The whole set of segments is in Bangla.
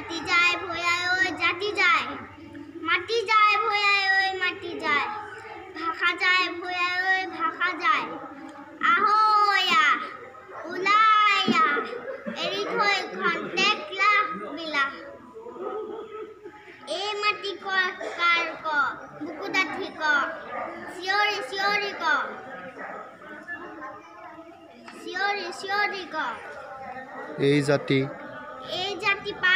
যায় ভয়াই ঐ জাতি যায়। মাটি যায় ভয়াই ঐ মাটি যায়। ভাষা যায় ভয়াই ঐ ভাষা যায়। আহয়া ওলায়া এৰি থৈ খন্তেক লাখ বিলাস এই মাটি ক কাৰ ক বুকু ডাঠি ক চিঞৰি চিঞৰি ক। চিঞৰি চিঞৰি ক। এই জাতি। এই জাতি মেলি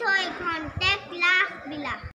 with her contact Laugh Villa.